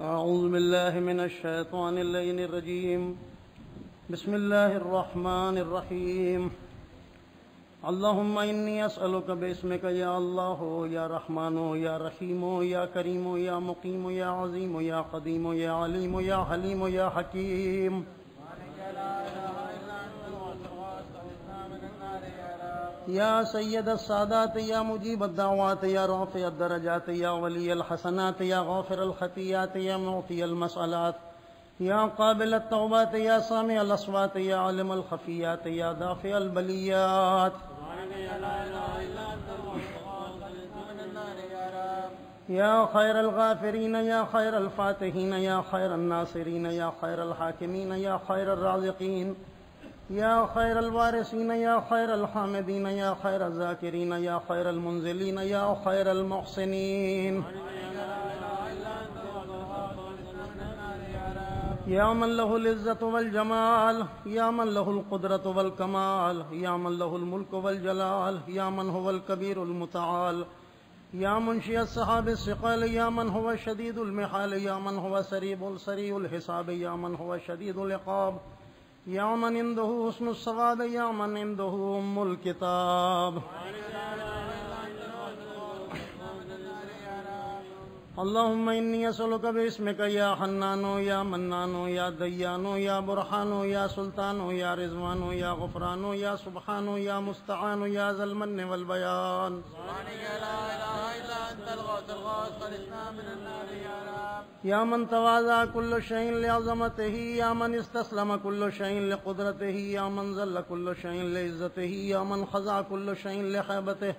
أعوذ بالله من الشيطان اللين الرجيم. بسم الله الرحمن الرحيم. اللهم إني أسألك باسمك يا الله، يا رحمن، يا رحيم، يا كريم، يا مقيم، يا عظيم، يا قديم، يا عليم، يا حليم، يا حكيم. يا سيد السادات يا مجيب الدعوات يا رافع الدرجات يا ولي الحسنات يا غافر الخطيات يا معطي المسألات يا قابل التوبات يا سامع الأصوات يا علم الخفيات يا دافع البليات يا خير الغافرين يا خير الفاتحين يا خير الناصرين يا خير الحاكمين يا خير الرازقين يا خير الوارثين يا خير الحامدين يا خير الذاكرين يا خير المنزلين يا خير المحسنين يا من له العزة والجمال يا من له القدرة والكمال يا من له الملك والجلال يا من هو الكبير المتعال. يا منشي السحاب الثقال يا من هو شديد المحال يا من هو سريب سريع الحساب يا من هو شديد العقاب. يا عنده حسن السواد يا عنده أم الكتاب آمين اللهم إني أسألك باسمك يا حنان يا منان يا ديان يا برهان يا سلطان يا رضوان يا غفران يا سبحان يا مستعان يا ذا المن والبيان يا من تواضع كل شيء لعظمته يا من استسلم كل شيء لقدرته يا من ذل كل شيء لعزته يا من خضع كل شيء لخيبته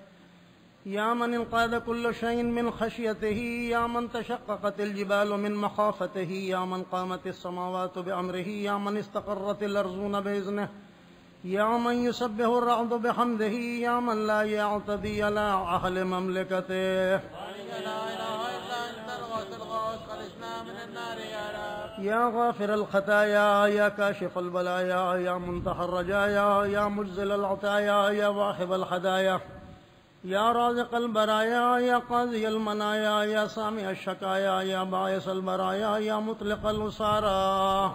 يا من انقاد كل شيء من خشيته يا من تشققت الجبال من مخافته يا من قامت السماوات بأمره يا من استقرت الأرضون بإذنه. يا من يسبح الرعد بحمده يا من لا يعتدي على أهل مملكته. يا غافر الخطايا يا كاشف البلايا يا منتهى الرجايا يا مجزل العطايا يا واهب الهدايا يا رازق البرايا يا قاضي المنايا يا سامع الشكايا يا باعث البرايا يا مطلق الأسارى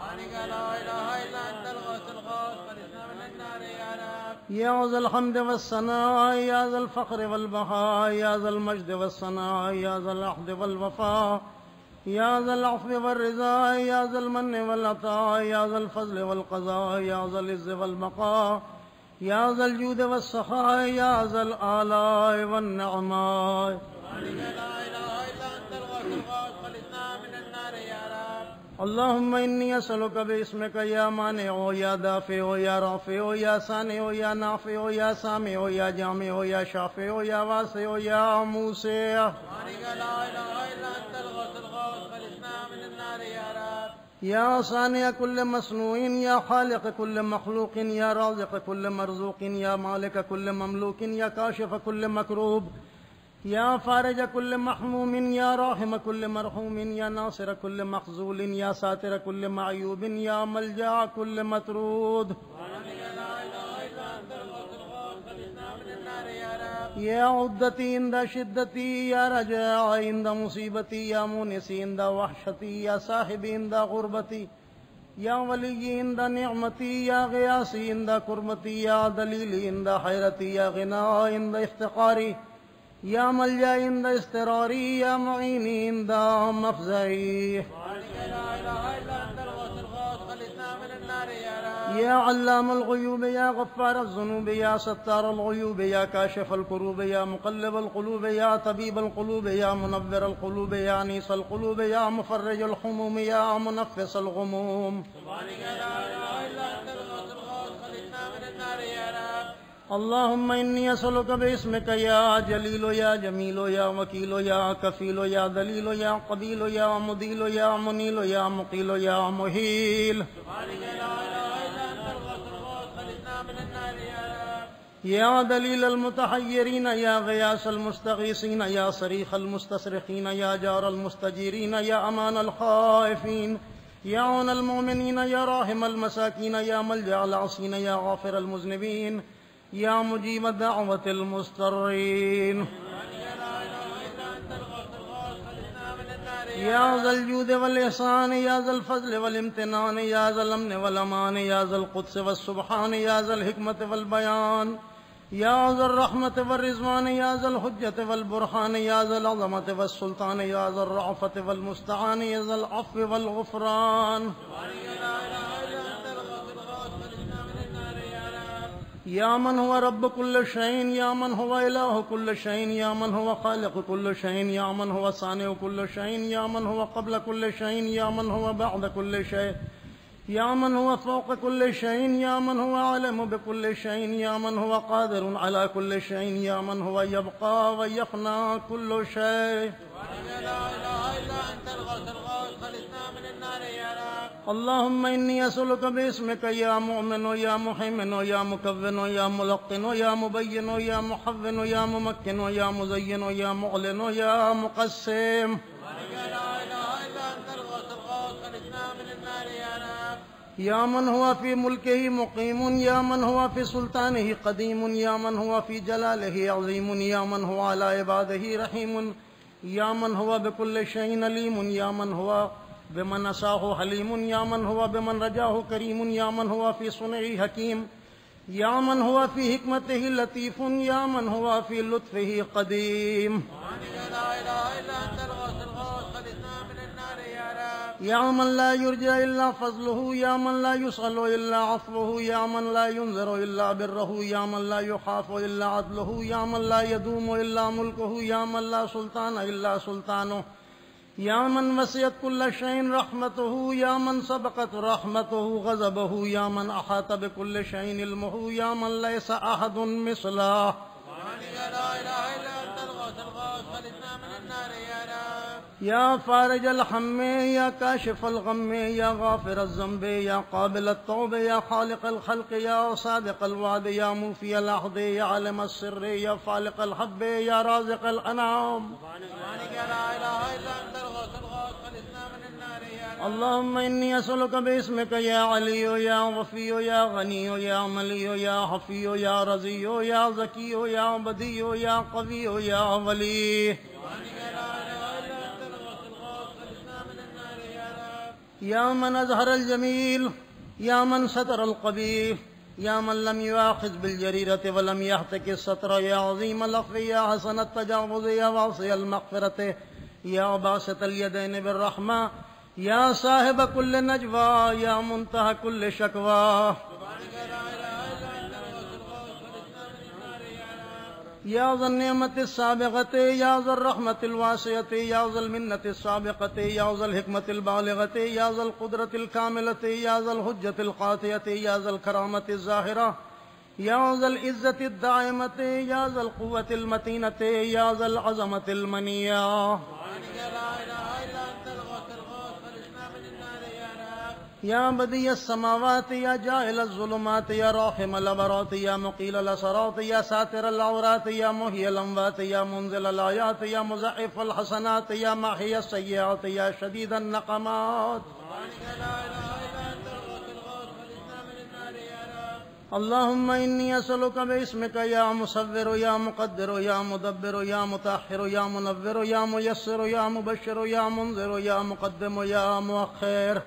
يا ذا الحمد والثناء يا ذا الفخر والبهاء يا ذا المجد والثناء يا ذا العهد والوفاء يا ذا العفو والرضا يا ذا المن والعطاء يا ذا الفضل والقضاء يا ذا العز والبقاء. يا ذا الجود والسخاء يا ذا الآلاء والنعماء. اللهم إني أسألك باسمك يا مانع يا دافع يا رافع يا سانع يا نافع يا سامع يا جامع يا شافع يا واسع يا موسع. يا یا صانع کل مصنوعین یا خالق کل مخلوق یا رازق کل مرزوق یا مالک کل مملوك یا کاشف کل مکروب یا فارج کل محموم یا راحم کل مرحوم یا ناصر کل مخزول یا ساتر کل معیوب یا ملجا کل مطرود. يا عدتي عند شدتي، يا رجاء عند مصيبتي، يا مونسي عند وحشتي، يا صاحبي عند غربتي، يا ولي عند نعمتي، يا غياثي عند كربتي، يا دليلي عند حيرتي، يا غنى عند افتقاري، يا ملجا عند استراري يا معيني عند مفزعي. يا علام الغيوب، يا غفار الذنوب، يا ستار الغيوب، يا كاشف الكروب، يا مقلب القلوب، يا طبيب القلوب، يا منور القلوب، يا انيس القلوب، يا مفرج الحموم يا منفس الغموم. اللهم إني أسألك باسمك يا جليل يا جميل يا وكيل يا كفيل يا دليل يا قبيل يا مديل يا منيل يا مقيل يا مهيل يا دليل المتحيرين يا غياث المستغيثين يا صريخ المستصرخين يا جار المستجيرين يا أمان الخائفين يا عون المؤمنين يا راحم المساكين يا ملجأ العصين يا غافر المذنبين يا مجيب دعوة المضطرين يا ذا الجود والإحسان يا ذا الفضل والامتنان يا ذا الأمن والأمان يا ذا القدس والسبحان يا ذا الحكمة والبيان يا ذا الرحمة والرضوان يا ذا الحجة والبرهان يا ذا العظمة والسلطان يا ذا الرعفة والمستعان يا ذا العفو والغفران یا من ہوا رب کل شعین یا من ہوا الہ کل شعین یا من ہوا خالق کل شعین یا من ہوا ثانع کل شعین یا من ہوا قبل کل شعین یا من ہوا بعد کل شہ یا من ہوا فوق کل شعین یا من ہوا عالم بکل شعین یا من ہوا قادر علی کل شعین یا من ہوا یبقا و یفنا کل شعین اللهم إني أسألك باسمك يا مؤمن يا محمن يا مكون يا ملقن يا مبين يا محفن يا ممكن يا مزين يا معلن يا مقسم. يا من هو في ملكه مقيم يا من هو في سلطانه قديم يا من هو في جلاله عظيم يا من هو على عباده رحيم. يا من هو بكل شيء عليم يا من هو بمن أساه حليم يا من هو بمن رجاه كريم يا من هو في صنعه حكيم يا من هو في حكمته لطيف يا من هو في لطفه قديم. لا إله إلا أنت يا من لا يرجى إلا فضله يا من لا يسأل إلا عفوه يا من لا ينذر إلا بره يا من لا يخاف إلا عدله يا من لا يدوم إلا ملكه يا من لا سلطان إلا سلطانه يا من وسعت كل شيء رحمته يا من سبقت رحمته غضبه يا من أحاط بكل شيء علمه يا من ليس أحد مثله لا إله إلا أنت الغوث الغوث خلصنا من النار يا رب یا فارج الحم يا كاشف الغم يا غافر الذنب يا قابل التوب يا خالق الخلق يا صادق الوعد يا موفي العهد يا عالم السر يا فالق الحب يا رازق الأنعام اللهم إني أسألك باسمك يا علي يا وفي يا غني يا ملي يا حفي يا رزي يا زكي يا بدي يا قوي يا ولي يا من أظهر الجميل، يا من ستر القبيح، يا من لم يؤاخذ بالجريرة ولم يحتك الستر، يا عظيم العفو يا حسن التجاوز، يا واسع المغفرة، يا باسط اليدين بالرحمة، يا صاحب كل نجوى، يا منتهى كل شكوى. يا ذا النعمة السابقة يا ذا الرحمة الواسعة يا ذا المنة السابقة يا ذا الحكمة البالغة يا ذا القدرة الكاملة يا ذا الحجة القاطعة يا ذا الكرامة الظاهرة يا ذا العزة الدائمة يا ذا القوة المتينة يا ذا العظمة المنية يا بديع السماوات يا جاهل الظلمات يا راحم الأبرات يا مقيل الأسرات يا ساتر العورات يا مهي الأموات يا منزل الآيات يا مزعف الحسنات يا ماحي السيئات يا شديد النقمات. اللهم إني أسألك باسمك يا مصور يا مقدر يا مدبر يا متأخر يا منور يا ميسر يا مبشر يا منذر يا مقدم يا مؤخر.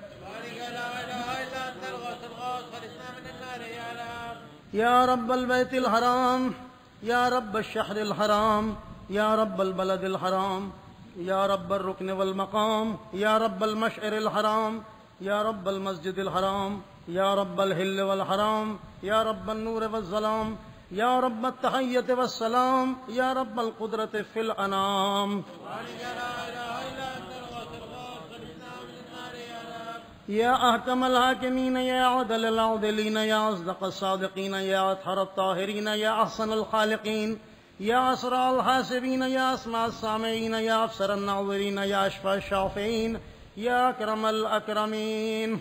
يا رب البيت الحرام يا رب الشهر الحرام يا رب البلد الحرام يا رب الركن والمقام يا رب المشعر الحرام يا رب المسجد الحرام يا رب الهل والحرام يا رب النور والظلام يا رب التحية والسلام يا رب القدرة في الأنام يا أحكم الحاكمين يا عدل العدلين يا أصدق الصادقين يا أطهر الطاهرين يا أحسن الخالقين يا أسرع الحاسبين يا أسمع السامعين يا أفسر الناظرين يا أشفى الشافعين يا أكرم الأكرمين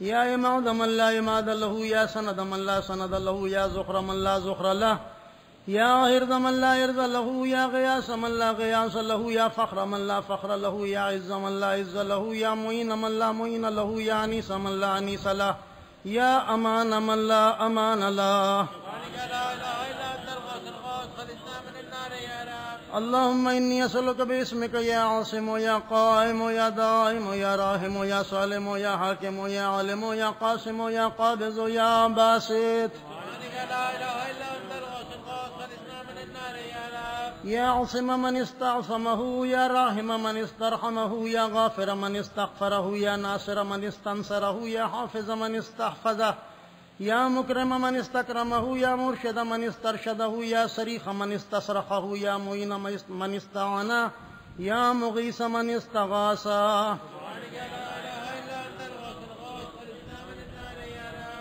يا إماد من لا إماد له يا سند من لا سند له يا زخر من لا زخر له يا هرد من لا هرد له يا غياس من لا غياس له يا فخر من لا فخر له يا عز من لا عز له يا معين من لا معين له يا أنيس من لا أنيس له يا أمان من لا أمان له. لا إله إلا أنت الغوث الغوث اللهم إني أسألك باسمك يا عاصم يا قائم يا دائم يا راحم يا سالم يا حاكم يا عالم يا قاسم يا قابض يا باسط. لا إله إلا يا عاصم من استعصمه، يا راحم من استرحمه، يا غافر من استغفره، يا ناصر من استنصره، يا حافظ من استحفظه، يا مكرم من استكرمه، يا مرشد من استرشده، يا صريخ من استصرخه، يا معين من استعانه، يا مغيث من استغاثه.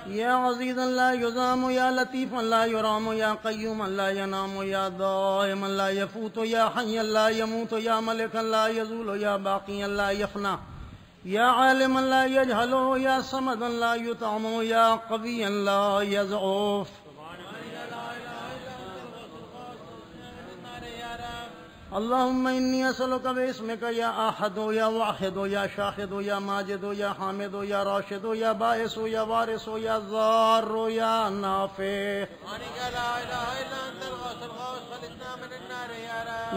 یا رب اللہ عزيزا یا يزام اللہ لطيفا یا يرام اللہ قيوما یا ينام اللہ دائما یا يفوت اللہ حيا یا يموت اللہ ملكا یا يزول اللہ باقيا یا يفنى اللہ عالما یا يجهل اللہ صمدا یا يطعم اللہ قويا اللهم إني أسألك باسمك يا أحد يا واحد يا شاهد يا ماجد يا حامد يا راشد يا بائس يا وارث يا ضار يا نافع سبحانك لا من النار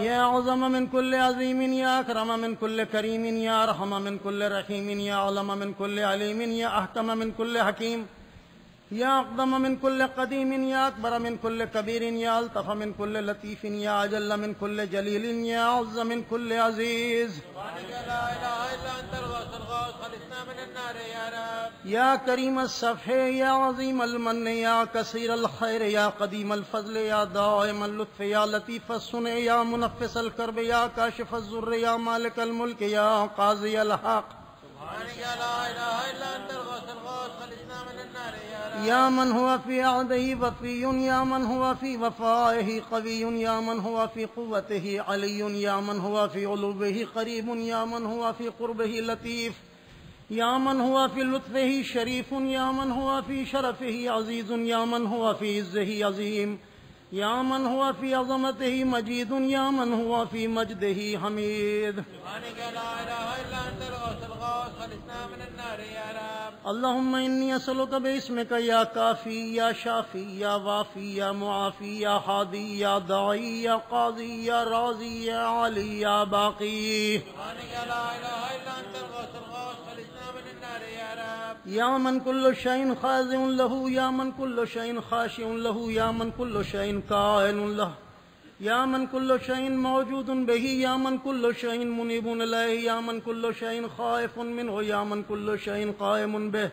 يا عظم من كل عظيم يا أكرم من كل كريم يا أرحم من كل رحيم يا علم من كل عليم يا أحكم من كل حكيم یا اقدم من کل قدیم یا اکبر من کل کبیر یا الطف من کل لطیف یا اجل من کل جلیل یا عز من کل عزیز. یا کریم الصفح یا عظیم المن یا کثیر الخیر یا قدیم الفضل یا دائم اللطف یا لطیف السنع یا منفس الکرب یا کاشف الزر یا مالک الملک یا قاضی الحق. سبحان اللہ يا من هو في عهده وفي يا من هو في وفائه قوي يا من هو في قوته علي يا من هو في علوه قريب يا من هو في قربه لطيف يا من هو في لطفه شريف يا من هو في شرفه عزيز يا من هو في عزه عظيم. یا من ہوا فی عظمت ہی مجید، یا من ہوا فی مجد ہی حمید۔ اللہم انی اسلوک باسمک، یا کافی، یا شافی، یا وافی، یا معافی، یا حادی، یا دعی یا قاضی، یا راضی، یا علی، یا باقی۔ یا من کل شین خاضع لہو، یا من کل شین خاشع لہو، یا من کل شین كائن له يا من كل شيء موجود به يا من كل شيء منيب إليه يا من كل شيء خائف منه يا من كل شيء قائم به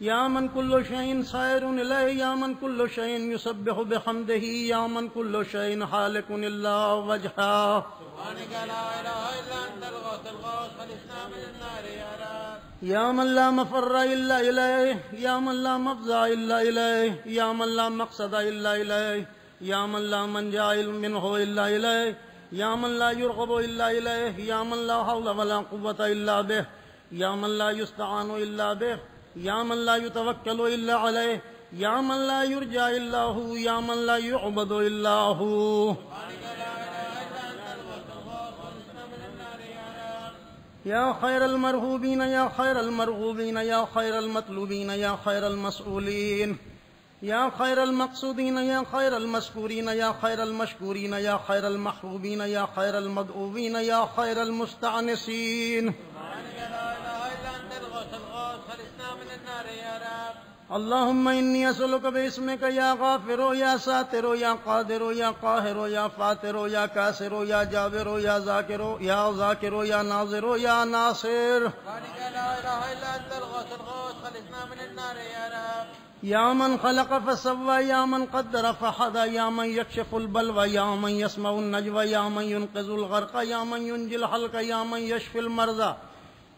يا من كل شيء سائر إليه يا من كل شيء يسبح بحمده يا من كل شيء حالك إلا وجهه سبحانك لا إله إلا أنت الغوث الغوث خلصنا من النار يا رب يا من لا مفر إلا إليه يا من لا مفزع إلا إليه يا من لا مقصد إلا إليه يا من لا منجا منه إلا إليه، يا من لا يرغب إلا إليه، يا من لا حول ولا قوة إلا به، يا من لا يستعان إلا به، يا من لا يتوكل إلا عليه، يا من لا يرجى إلا هو، يا من لا يعبد إلا هو. سبحانك لا إله إلا أنت الغوث الغوث خلصنا من النار يا رب يا خير المرهوبين يا خير المرغوبين يا خير المطلوبين يا خير المسؤولين يا خير المقصودين، يا خير المذكورين يا خير المشكورين، يا خير المحبوبين، يا خير المدعوين يا خير المستعنسين سبحانك لا إله إلا أنت الغوث الغوث خلصنا من النار يا رب اللهم إني أسألك باسمك يا غافر، يا ساتر، يا قادر، يا قاهر، يا فاتر، يا كاسر، يا جابر، يا ذاكر يا ذاكر، يا ناظر، يا ناصر. سبحانك لا إله إلا أنت، الغوث الغوث خلصنا من النار يا رب. یا من خلق فسوا یا من قدر فحدا یا من یکشف البلوى یا من یسمع النجوى یا من ينقذ الغرق یا من ينجي الحلق یا من يشفي المرضى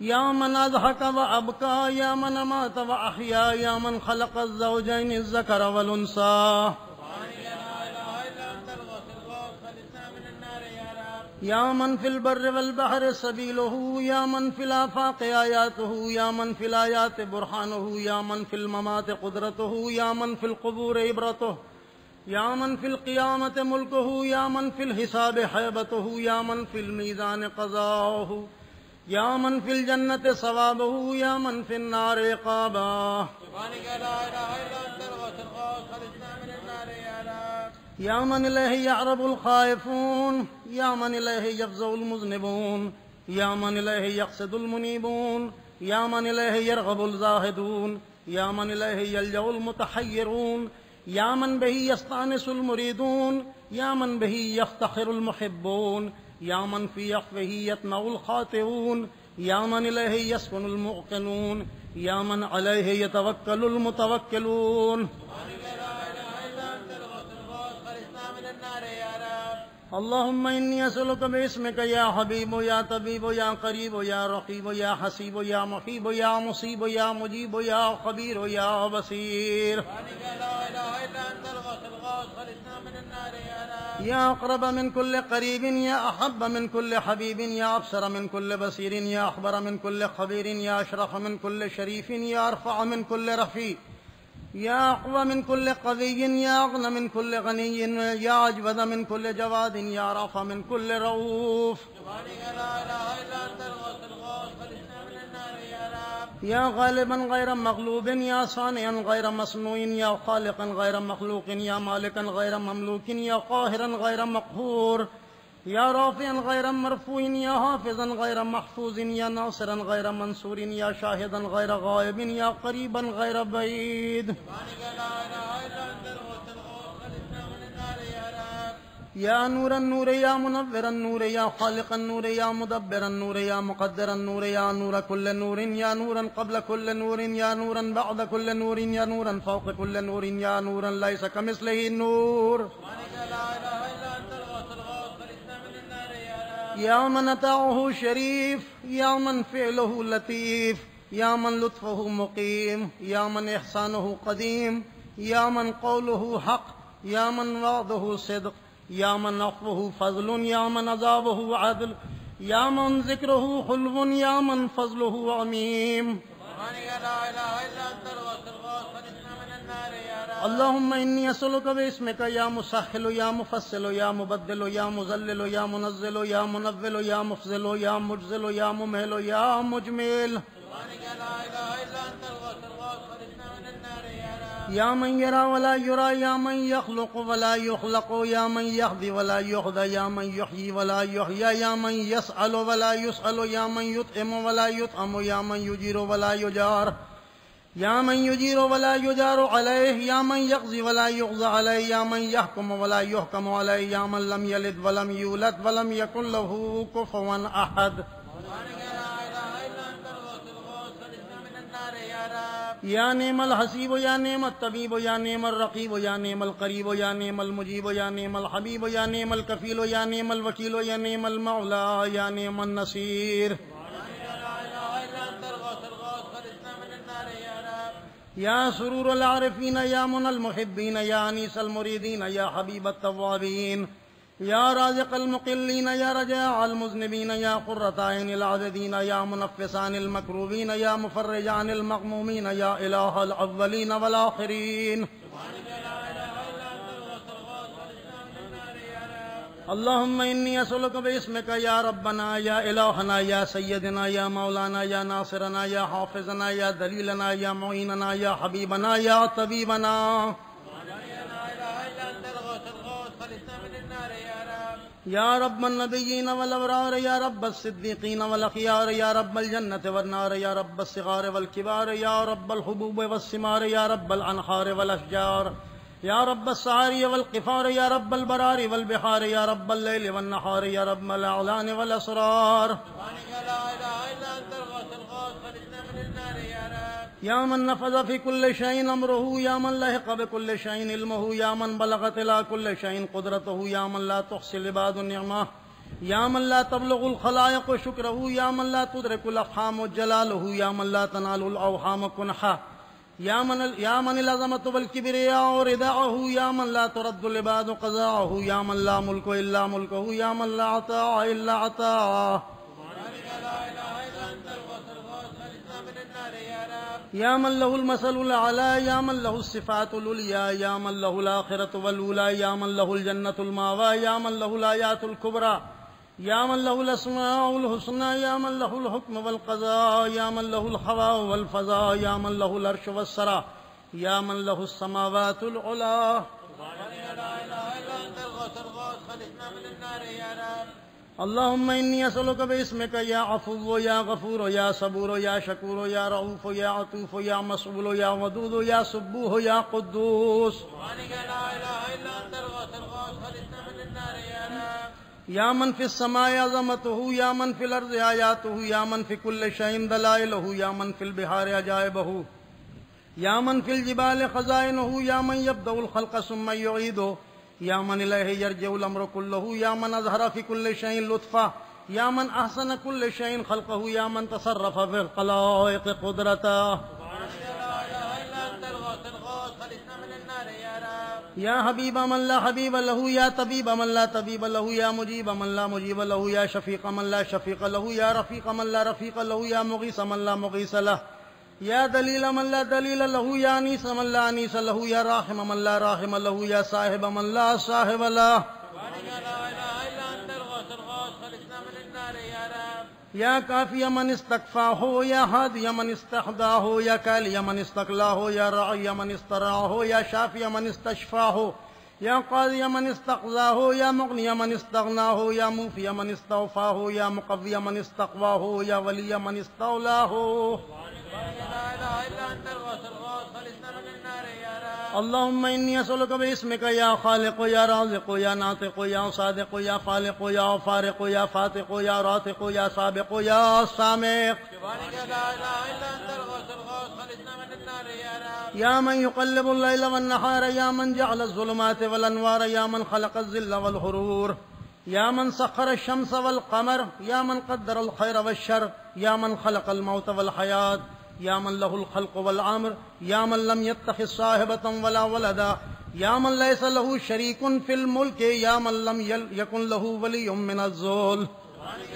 یا من و وأبكى یا من أمات وأحيا یا من خلق الزوجين الذكر والأنثى رب يا من في البر والبحر سبيله يا من في الآفاق آياته يا من في الآيات برهانه يا من في الممات قدرته يا من في القبور عبرته يا من في القيامة ملكه يا من في الحساب حيبته يا من في الميزان قضاؤه يا من في الجنة ثوابه يا من في النار عقابه سبحانك لا إله إلا أنت الغوث الغوث يا من إليه يعرب الخائفون يا من إليه يفزع المذنبون يا من إليه يقصد المنيبون يا من إليه يرغب الزاهدون يا من إليه يلجأ المتحيرون يا من به يستانس المريدون يا من به يفتخر المحبون يا من في عفوه يطمع الخاطئون يا من إليه يسكن الموقنون يا من عليه يتوكل المتوكلون اللهم إني أسألك باسمك يا حبيب يا طبيب يا قريب يا رقيب يا حسيب يا محيب يا مصيب يا مجيب يا خبير يا بصير يا رب يا أقرب من كل قريب يا أحب من كل حبيب يا أبصر من كل بصير يا أخبر من كل خبير يا أشرف من كل شريف يا أرفع من كل رفيع يا أقوى من كل قوي، يا أغنى من كل غني، يا أجود من كل جواد، يا رافع من كل رؤوف. لا يا غالبا غير مغلوب، يا صانعا غير مصنوع، يا خالقا غير مخلوق، يا مالكا غير مملوك، يا قاهرا غير مقهور. يا رافعا غير مرفوع يا حافظا غير محفوظ يا ناصرا غير منصور يا شاهدا غير غائب يا قريبا غير بعيد. يا نور النور يا منور النور يا خالق النور يا مدبر النور يا مقدر النور يا نور كل نور يا نورا قبل كل نور يا نورا بعد كل نور يا نورا فوق كل نور يا نورا ليس كمثله النور. يا من أتاه شريف يا من فعله لطيف يا من لطفه مقيم يا من إحسانه قديم يا من قوله حق يا من وعده صدق يا من عفوه فضل يا من عذابه عدل يا من ذكره حلو يا من فضله عميم. لا إله إلا أنت الغوث اللهم إني أسألك باسمك يا مسهل يا مفصل يا مبدل يا مذلل يا منزل يا منول يا مفزل يا مجزل يا ممهل يا مجمل۔ لا اله الا انت من النار يا رب يا من يرى ولا يرى يا من يخلق ولا يخلق يا من يهدي ولا يهدى يا من يحيي ولا يحيى يا من يسأل ولا يسأل يا من يطعم ولا يطعم يا من يجير ولا يجار يا من يجير ولا يجار عليه يا من يقضي ولا يقضى عليه يا من يحكم ولا يحكم عليه يا من لم يلد ولم يولد ولم يكن له كفوا أحد لا اله الا انت الغوث الغوث خلصنا من النار يا رب يا نعم الحسيب يا نعم الطبيب يا نعم الرقيب يا نعم القريب يا نعم المجيب يا نعم الحبيب يا نعم الكفيل يا نعم الوكيل يا نعم المولى يا نعم النصير یا سرور العارفین یا من المحبین یا انیس المریدین یا حبیب التوابین یا رازق المقلین یا رجاع المذنبین یا قرة عين العابدين يا منفس عن المكروبين يا مفرج عن المغمومين يا إله الأولين اللهم إني أسألك باسمك يا ربنا يا إلهنا يا سيدنا يا مولانا يا ناصرنا يا حافظنا يا دليلنا يا معيننا يا حبيبنا يا طبيبنا لا رب يا رب النبيين والأبرار يا رب الصديقين والأخيار يا رب الجنة والنار يا رب الصغار والكبار يا رب الحبوب والثمار يا رب الأنهار والأشجار يا رب السعاري والقفار يا رب البرار والبحار يا رب الليل والنهار يا رب الأعلان والأسرار لا من نفذ في كل شيء أمره يا من لحق بكل شيء علمه يا من بلغت إلى كل شيء قدرته يا من لا تحصي العباد النعمة يا من لا تبلغ الخلائق شكره يا من لا تدرك الأفهام جلاله يا من لا تنال الأوهام كنحه يا من يا من العظمة والكبرياء رداءه يا من لا ترد العباد قضاءه يا من لا ملك إلا ملكه يا من لا عطاء إلا عطاءه لا الا انت الغوث من له المثل الأعلى يا من له الصفات العليا يا من له الآخرة والأولى يا من له الجنة الماوى يا من له الآيات الكبرى يا من له الأسماء الحسنى يا من له الحكم والقضاء يا من له الهواء والفضاء يا من له العرش والسرى يا من له السماوات العلى اللهم إني أسألك باسمك يا عفو يا غفور يا صبور يا شكور يا رؤوف يا عطوف يا مسؤول يا ودود يا سبوه يا قدوس. سبحانك لا إله إلا أنت الغوث الغوث رب يا من في السماء عظمته يا من في الأرض آياته يا من في كل شيء دلائله يا من في البحار عجائبه يا من في الجبال خزائنه يا من يبدأ الخلق ثم يعيده يا من إليه يرجع الأمر كله يا من أظهر في كل شيء لطفا يا من أحسن كل شيء خلقه يا من تصرف في الخلائق قدرته سبحانك لا إله إلا أنت الغوث الغوث خلصنا من النار يا یا حبیب حبيب من لا حبيب له يا طبيب من لا طبيب له يا مجيب من لا مجيب له يا شفيق من لا شفيق له يا رفيق من لا رفيق له يا مغيث من لا مغيث له يا دليل من لا دليل له يا انيس من لا انيس له يا راحم من لا راحم له یا صاحب من لا صاحب له سبحانك لا إله إلا أنت الغوث الغوث خلصنا من النار يا یا کافی یمن كافي ہو یا يا یمن من ہو یا كالي یمن استقلاه ہو یا من یمن يا ہو من استشفاه یمن قاضي من یا يا یمن استغنا ہو یا موفي من استوفاه ہو یا من یمن يا ہو من استولاه یمن لا ہو إلا أنت الغوث الغوث خلصنا اللهم إني أسألك باسمك يا خالق يا رازق يا ناطق يا صادق يا خالق يا فارق يا فاتق يا راتق يا سابق يا سامق. سبحانك من النار يا رب يا من يقلب الليل والنهار، يا من جعل الظلمات والأنوار، يا من خلق الظل والحرور يا من سخر الشمس والقمر، يا من قدر الخير والشر، يا من خلق الموت والحياة. يا من له الخلق والعمر يا من لم يتخذ صاحبة ولا ولدا، يا من ليس له شريك في الملك، يا من لم يل- يكن له ولي من الذل. سبحانك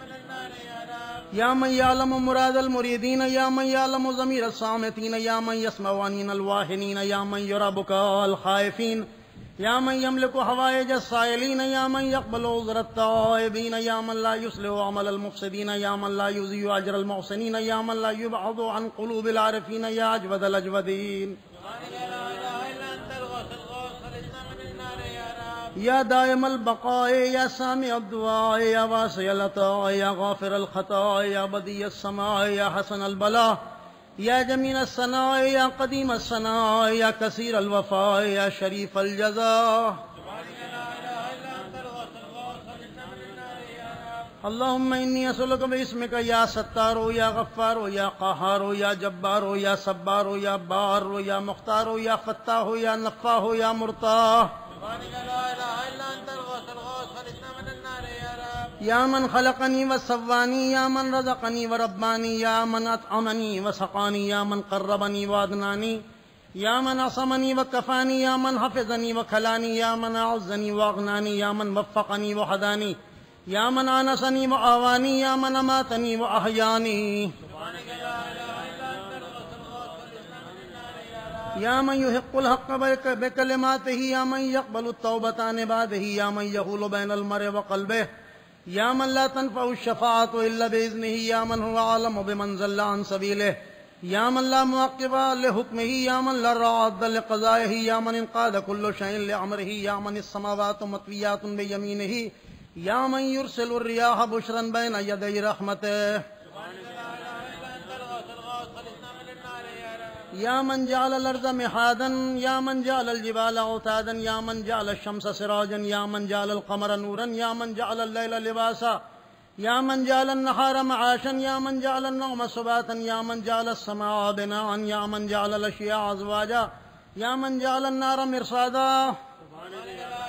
من النار يا رب يا من يعلم مراد المريدين، يا من يعلم ضمير الصامتين، يا من يسمع عنين الواهنين، يا من يرى بكاء الخائفين. يا من يملك حوائج السائلين يا من يقبل عذر التائبين يا من لا يصلح عمل المفسدين يا من لا يضيع اجر المحسنين يا من لا يبعض عن قلوب العارفين يا اجود الاجودين سبحانك دائم البقاء يا سامع الدعاء يا واسع العطاء يا غافر الخطاء يا بديع السماء يا حسن البلاء. يا جميل الثناء يا قديم الثناء يا كثير الوفاء يا شريف الجزاء. سبحانك لا إله إلا أنت الغوث الغوث خلصنا من النار يا رب اللهم إني أسألك باسمك يا ستار يا غفار يا قهار يا جبار يا صبار يا بار يا مختار يا فتاه يا نفاه يا مرتاه سبحانك لا إله الغوث الغوث يا رب يا من خلقني وسواني يا من رزقني ورباني يا من أطعمني وسقاني يا من قربني وأدناني يا من عصمني وكفاني يا من حفظني وكلاني يا من أعزني وأغناني يا من وفقني وهداني يا من آنسني وآواني يا من أماتني وأحياني سبحانك لا إله إلا أنت الغوث الغوث من النار يا رب يا من يحق الحق بك- بكلماته يا من يقبل التوبة عن عباده يا من يهول بين المرء وقلبه یا من لا تنفع الشفاعت الا باذنه یا من هو عالم بمن زل عن سبيله، یا من لا معقب لحكمه یا من لا راد لقضائه، یا من انقاد كل شيء لامره یا من السماوات مطويات بيمينه یا من يرسل الرياح بشرا بين يدي رحمته۔ یا من جعل الارض محادا یا من جعل الجبال اوتادا یا من جعل الشمس سراجا یا من جعل القمر نورا یا من جعل الليل لباسا یا من جعل النهار معاشا یا من جعل النوم سباتا یا من جعل السماء بناء یا من جعل الأشياء ازواجا یا من جعل النار مرصادا سبحان لا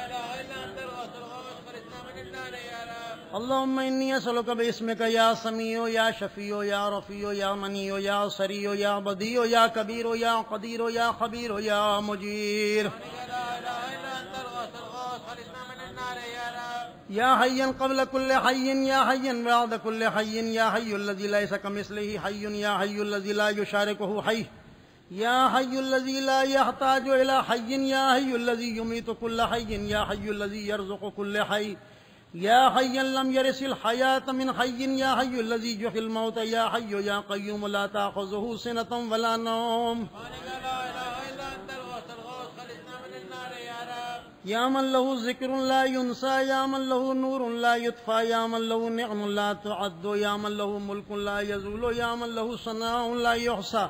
إله إلا أنت الغوث الغوث خلصنا من النار يا رب اللهم إني أسألك باسمك يا سميع يا شفيع يا رفيع يا مني يا سريع يا بديع يا كبير يا قدير يا خبير يا مجير سبحانك لا إله إلا أنت الغوث الغوث خلصنا من النار يا رب قبل كل حي يا حيا بعد كل حي يا حي الذي ليس كمثله حي يا حي الذي لا يشاركه حي يا حي الذي لا يحتاج إلى حي يا حي الذي يميت كل حي يا حي الذي يرزق كل حي يا حيا لم يرث الحياة من حي، يا حي الذي يحيي الموت، يا حي يا قيوم، لا تأخذه سنة ولا نوم. سبحانك من له ذكر لا ينسى، يا من له نور لا يطفى، يا من له نعم لا تعد، يا من له ملك لا يزول، يا من له صناع لا يحصى.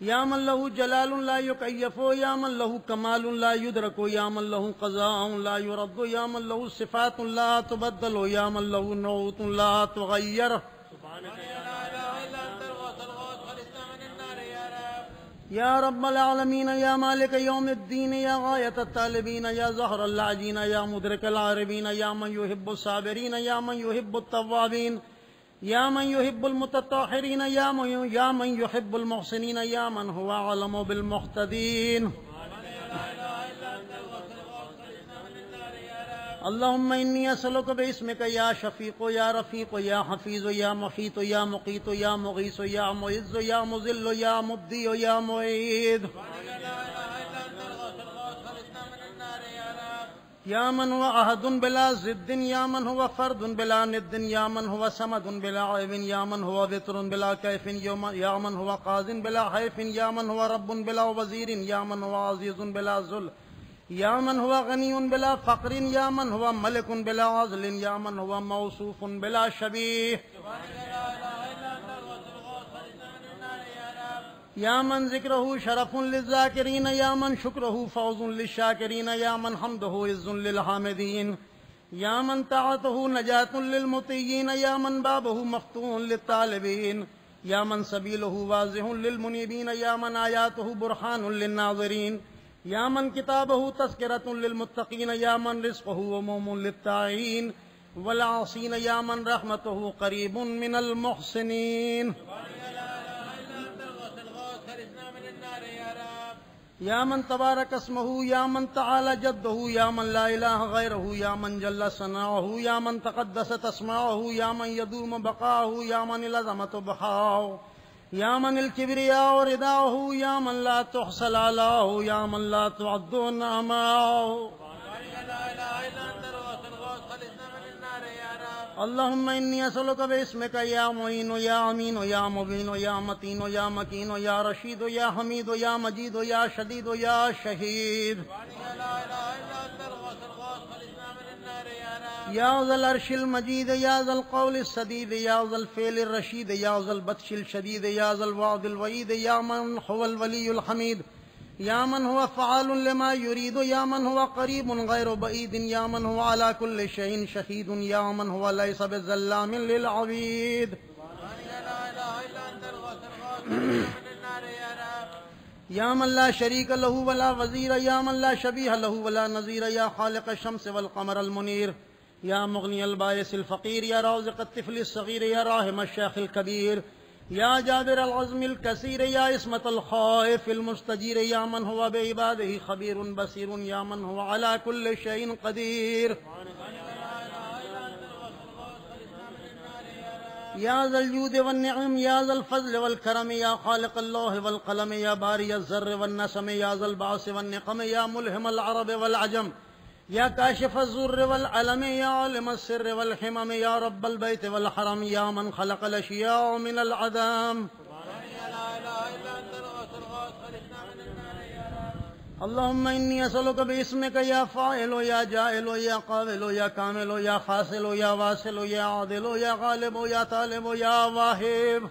يا من له جلال لا يكيف يا من له كمال لا يدرك يا من له قضاء لا يرد يا من له صفات لا تبدل يا من له نعوت لا تغير النار يا رب. العالمين يا مالك يوم الدين يا غاية الطالبين يا زهر اللاجين يا مدرك العاربين يا من يحب الصابرين يا من يحب التوابين يا من يحب المتطهرين، يا من يا من يحب المحسنين، يا من هو أعلم بالمهتدين. اللهم إني أسألك باسمك يا شفيق، يا رفيق، يا حفيظ، يا محيط، يا مقيت، يا مغيث، يا معز، يا مذل، يا مبدي، يا معيد. لا اله رب يا من هو أحد بلا ضد يا من هو فرد بلا ند يا من هو سمد بلا عيب يا من هو ذتر بلا كيف يوم- يا من هو قاض بلا حيف يا من هو رب بلا وزير يا من هو عزيز بلا ذل يا من هو غني بلا فقر يا من هو ملك بلا عزل يا من هو موصوف بلا شبيه يا من ذكره شرف للذاكرين يا من شكره فوز للشاكرين يا من حمده عز للحامدين يا من طاعته نجاة للمطيين يا من بابه مفتوح للطالبين يا من سبيله واضح للمنيبين يا من آياته برهان للناظرين يا من كتابه تذكرة للمتقين يا من رزقه عموم للطاعين والعاصين يا من رحمته قريب من المحسنين یا من تبارک اسمه یا من تعالی جده یا من لا الہ غيره یا من جل صنعه یا من تقدست اسماعه یا من یدوم بقاؤه یا من العظمة بحاؤه یا من الكبریاء رداؤه یا من لا تحصل علاه یا من لا تعد نعماؤه لا الہ الا انت اللهم إني أسألك باسمك يا معين يا أمين يا مبين يا متين يا مكين يا رشيد يا حميد يا مجيد يا شديد يا شهيد يا ذا العرش المجيد يا ذا القول السديد يا ذا الفعل الرشيد يا ذا البطش الشديد يا ذا الوعد الوعيد يا من هو الولي الحميد يا من هو فعال لما يريد يا من هو قريب غير بعيد يا من هو على كل شيء شهيد يا من هو ليس بظلام للعبيد لا من لا شريك له ولا وزير يا من لا شبيه له ولا نظير يا خالق الشمس والقمر المنير يا مغني البائس الفقير يا رازق الطفل الصغير يا راحم الشيخ الكبير يا جابر العزم الكثير يا اسمة الخائف المستجير يا من هو بعباده خبير بصير يا من هو على كل شيء قدير يا ذا الجود والنعم يا ذا الفضل والكرم يا خالق الله والقلم يا باري الزر والنسم يا ذا البعث والنقم يا ملهم العرب والعجم. يا كاشف الزر والعلم يا عالم السر والحمم يا رب البيت والحرم يا من خلق الأشياء من العدم. اللهم إني أسألك باسمك يا فاعل يا جائل يا قابل يا كامل يا حاصل يا واصل يا عادل يا غالب يا طالب يا واهب.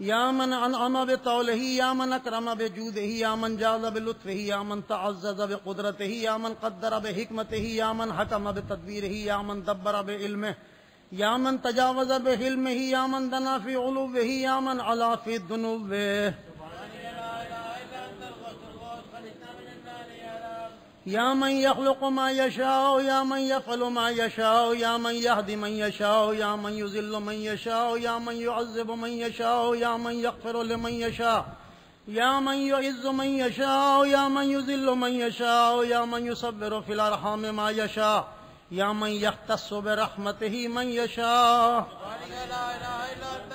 یا من انعم بطوله یا من اکرم بجوده یا من جاز بلطفه یا من تعزز بقدرته یا من قدر بحكمته یا من حکم بتدبيره یا من دبر بعلمه یا من تجاوز بحلمه یا من دنا فی علوه یا من علا فی ذنوبه يا من يخلق ما يشاء يا من يفعل ما يشاء يا من يهدي من يشاء يا من يذل من يشاء يا من يعذب من يشاء يا من يغفر لمن يشاء يا من يعز من يشاء يا من يذل من يشاء يا من يصبر في الأرحام ما يشاء يا من يختص برحمته من يشاء لا اله الا انت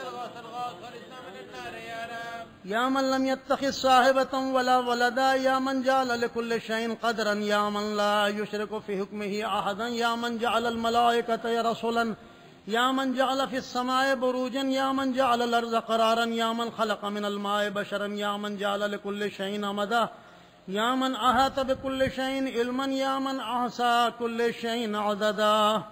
رب يا من لم يتخذ صاحبة ولا ولدا يا من جعل لكل شيء قدرا يا من لا يشرك في حكمه أحدا يا من جعل الملائكة رسلا يا من جعل في السماء بروجا يا من جعل الأرض قرارا يا من خلق من الماء بشرا يا من جعل لكل شيء أمدا يا من أحاط بكل شيء علما يا من أحصى كل شيء عددا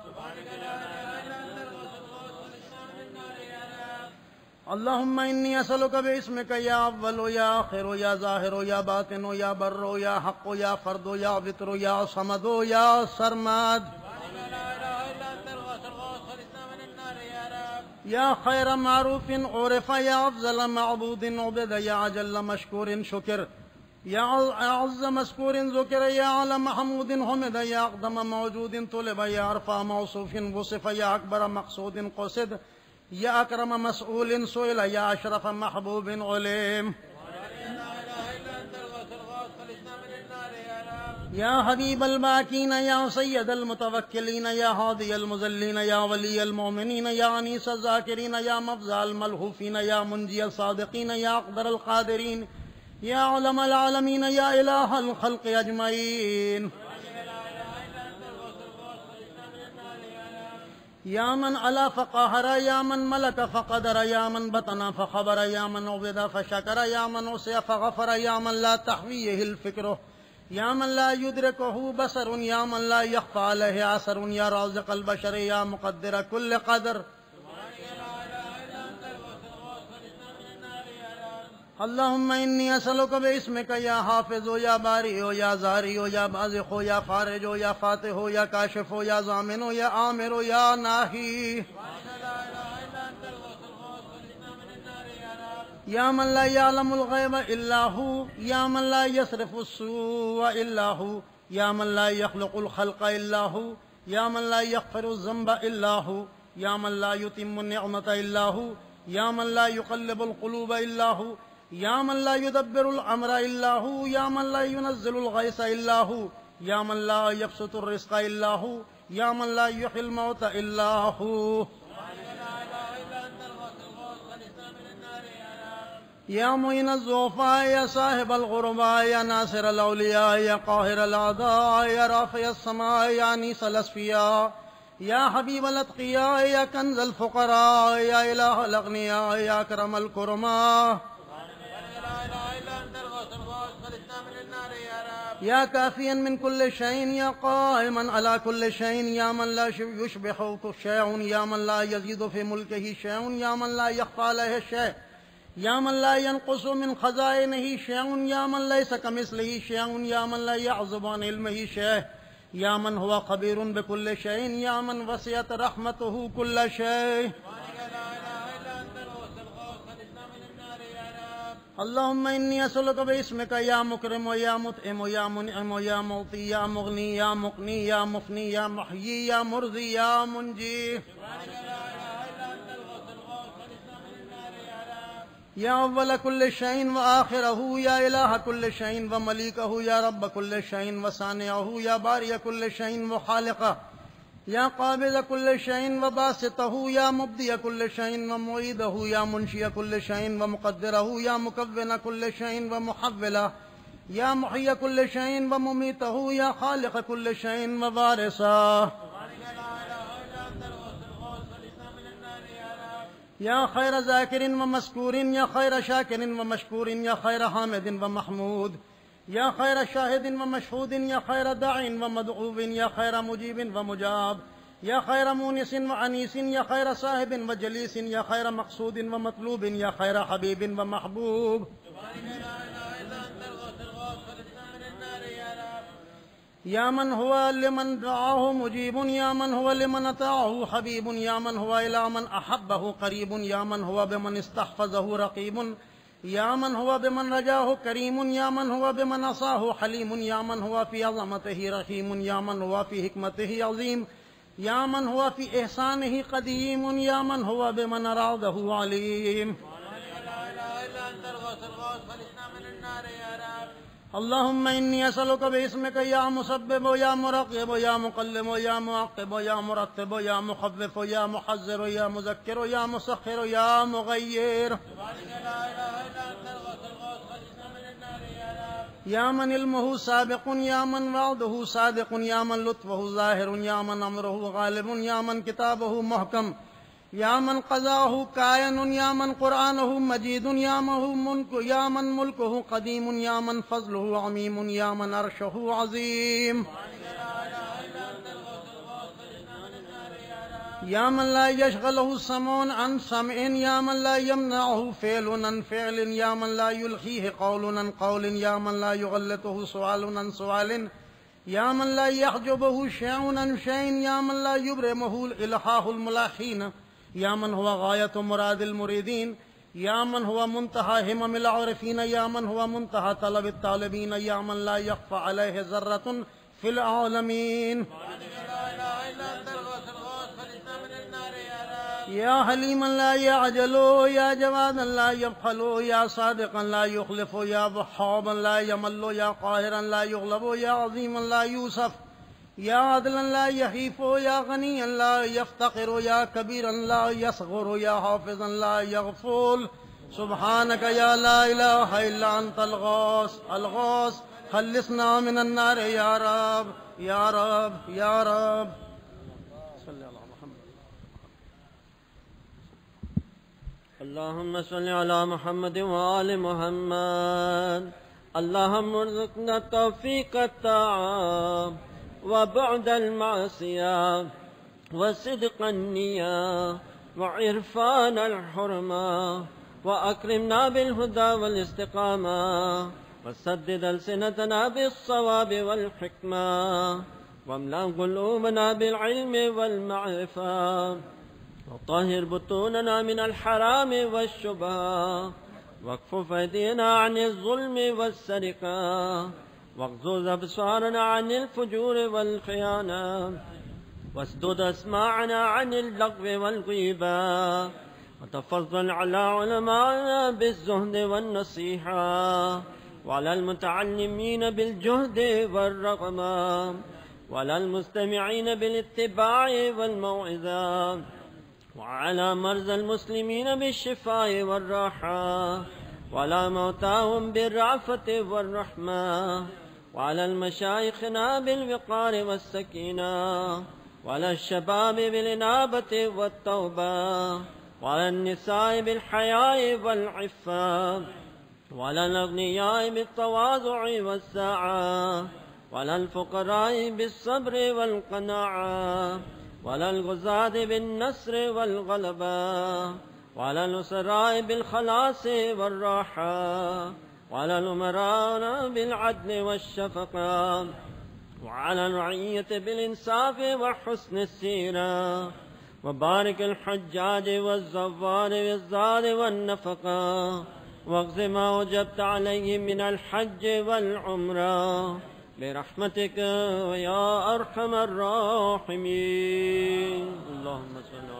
اللهم إني أسألك باسمك يا أول يا آخر يا ظاهر يا باطن يا بر يا حق يا فرد يا وتر يا صمد يا سرمد. لا اله الا انت يا خير معروف عرف يا أفضل معبود عبد يا عجل مشكور شكر يا أعز مسكور ذكر يا على محمود حمد يا أقدم موجود طلب يا أرفع موصوف وصف يا أكبر مقصود قصد. يا أكرم مسؤول سئل يا أشرف محبوب عليم لا اله الا انت الغوث الغوث خلصنا من النار يا رب يا حبيب الباكين يا سيد المتوكلين يا هادي المذلين يا ولي المؤمنين يا أنيس الذاكرين يا مفزع الملهوفين يا منجي یامن من علا فقهر، يا من فقدر یامن من فخبر یامن من عبد فشکر يا من وسع فغفر، يا من لا تحويه الفکر يا من لا يدركه بصر، يا من لا يخفى عليه یا رازق البشر یا مقدر کل قدر. اللهم إني أسألك باسمك يا حافظ يا بارئ يا زاري يا بازخ يا فارج يا فاتح يا كاشف يا ضامن يا آمر يا ناهي يا من لا يعلم الغيب إلا هو يا من لا يصرف السوء إلا هو يا من لا يخلق الخلق إلا هو يا من لا يغفر الذنب إلا هو يا من لا يتم النعمة إلا هو يا من لا يقلب القلوب إلا هو يا من لا يدبر الأمر إلا هو يا من لا ينزل الغيث إلا هو يا من لا يبسط الرزق إلا هو يا من لا يحيي الموت إلا هو. يا معين الزوفاء يا صاحب الغرباء يا ناصر الأولياء يا قاهر الأعداء يا رافع السماء يا نيس الأصفياء يا حبيب الأتقياء يا كنز الفقراء يا إله الأغنياء يا أكرم الكرماء يا رب كافيا من كل شيء يا قائما على كل شيء يا من لا يشبه شيء يا من لا يزيد في ملكه شيء يا من لا يخفى عليه شيء يا من لا ينقص من خزائنه شيء يا من ليس كمثله شيء يا من لا يعزب عن علمه شيء يا من هو خبير بكل شيء يا من وسعت رحمته كل شيء اللهم إني أسألك باسمك يا مكرم ويا مطعم ويا منعم ويا معطي يا مغني يا مقني يا مفني يا محيي يا مرضي يا منجي يا أول كل شيء وآخره يا إله كل شيء ومليكه يا رب كل شيء وصانعه یا قابل کل شعین و باسطہ یا مبدی کل شعین و معیدہ یا منشی کل شعین و مقدرہ یا مکون کل شعین و محولہ یا محی کل شعین و ممیتہ یا خالق کل شعین و وارثہ یا خیر ذاکر و مذکور یا خیر شاکرین و مشکورین، یا خیر حامدین و محمود. ومحمود يا خير شاهد ومشهود يا خير داع ومدعو يا خير مجيب ومجاب يا خير مونس وعنيس يا خير صاحب وجليس يا خير مقصود ومطلوب يا خير حبيب ومحبوب يا من هو لمن دعاه مجيب يا من هو لمن أطاعه حبيب يا من هو إلى من أحبه قريب يا من هو بمن استحفظه رقيب یا من هو بمن رجاه كريم يا من هو بمن أصاه حليم من هو في عظمته رحيم يا من فی في ہی عظيم یا من هو في ہی قديم یا من هو بمن أراده عليم لا اله الا انت الغوث من النار يا اللهم إني أسألك باسمك يا مسبب يا مرقب يا مقلب يا معقب يا مرتب يا مخفف يا محذر يا مذكر يا مسخر يا مغير يا من علمه سابق يا من وعده صادق يا من لطفه ظاهر يا من أمره غالب يا من كتابه محكم يا من قضاه كائن يا من قرآنه مجيد يا من ملك يا من ملكه قديم يا من فضله عميم يا من عرشه عظيم يا من لا يشغله سمع عن سمع يا من لا يمنعه فعل عن فعل يا من لا يلخيه قول عن قول يا من لا يغلطه سؤال عن سؤال يا من لا يحجبه شيء عن شيء يا من لا يبرمه الإلحاه الملاحين يا من هو غاية مراد المريدين؟ يا من هو منتهى همم العارفين؟ يا من هو منتهى طلب الطالبين؟ يا من لا يخفى عليه ذرة في العالمين. يا حليما لا يعجل يا جوادا لا يبخل يا صادقا لا يخلف يا ضحابا لا يمل يا قاهرا لا يغلب يا عظيما لا يوسف يا عدلا لا يخيف يا غنيا لا يفتقر يا كبيرا لا يصغر يا حافظا لا يغفل سبحانك يا لا إله إلا أنت الغوث الغوث. خلصنا من النار يا رب يا رب يا رب. صلى على محمد. اللهم صل على محمد وآل محمد. اللهم ارزقنا توفيق الطاعة وبعد المعصية وصدق النية وعرفان الحرمة وأكرمنا بالهدى والاستقامة وسدد ألسنتنا بالصواب والحكمة واملأ قلوبنا بالعلم والمعرفة وطهر بطوننا من الحرام والشبهة واكفف أيدينا عن الظلم والسرقة واغزوز أبصارنا عن الفجور والخيانة واسدد أسماعنا عن اللغو والغيبة وتفضل على علمائنا بالزهد والنصيحة وعلى المتعلمين بالجهد والرغبة وعلى المستمعين بالاتباع والموعظة وعلى مرضى المسلمين بالشفاء والراحة وعلى موتاهم بالرعفة والرحمة. وعلى المشايخنا بالوقار والسكينة وعلى الشباب بالإنابة والتوبة وعلى النساء بالحياء والعفة وعلى الأغنياء بالتواضع والساعة وعلى الفقراء بالصبر والقناعة وعلى الغزاة بالنصر والغلبة وعلى الأسراء بالخلاص والراحة. وعلى الأمراء بالعدل والشفقة وعلى الرعية بالإنصاف وحسن السيرة وبارك الحجاج والزوار بالزاد والنفقة واغز ما وجبت عليه من الحج والعمرة برحمتك يا أرحم الراحمين. اللهم صل